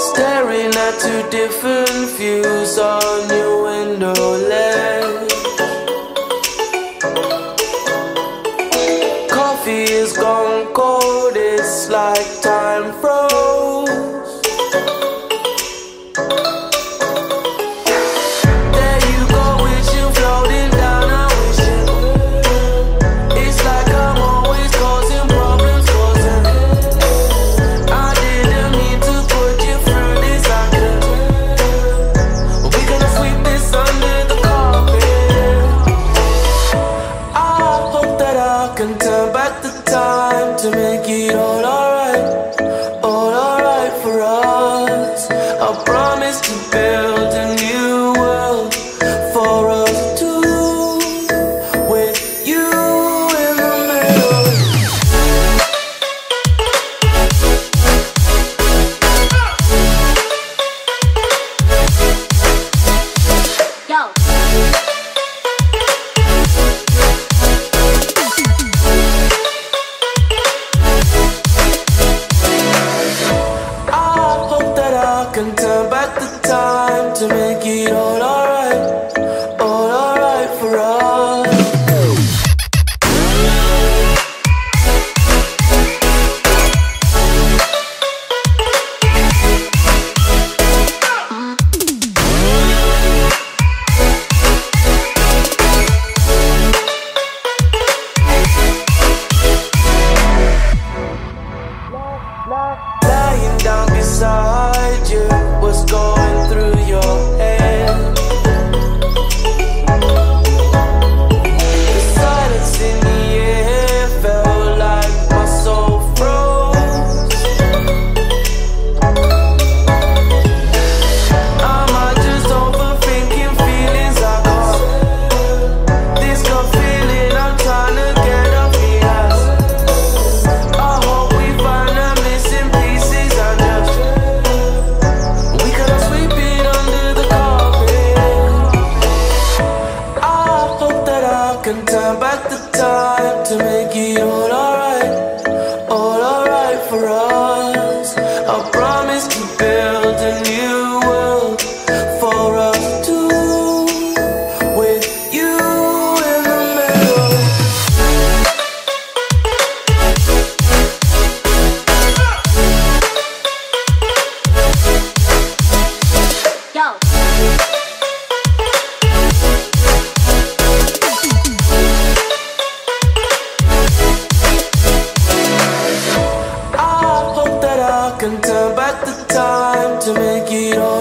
Staring at two different views on your window ledge. Coffee is gone cold, it's like time froze. About back can turn back the time to make it all